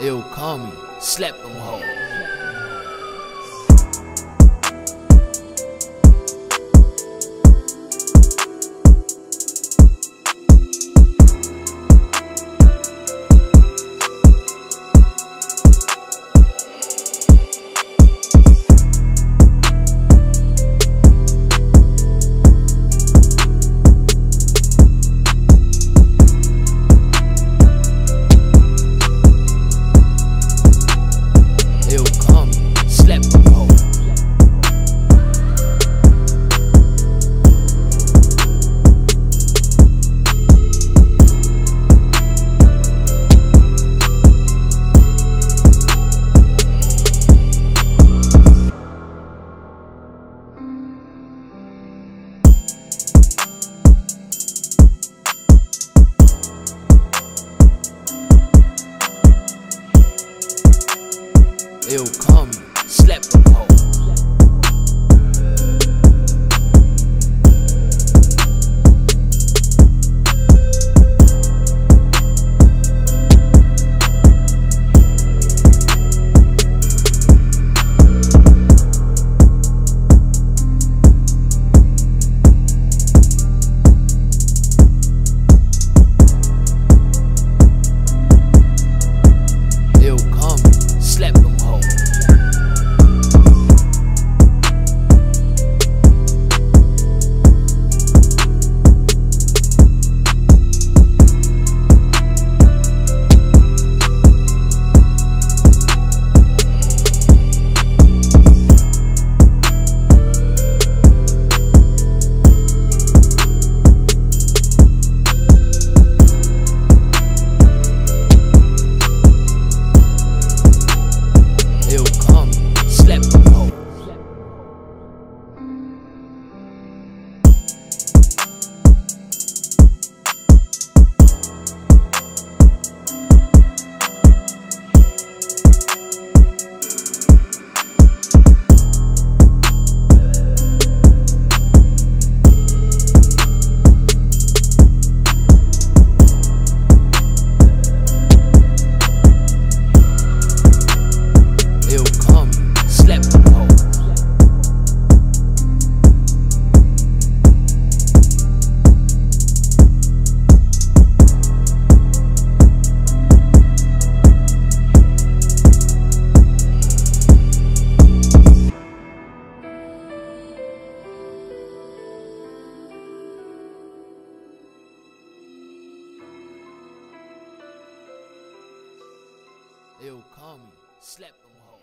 Ill call me, slap them hoes. Ill call me, Ill call me, slap them hoes.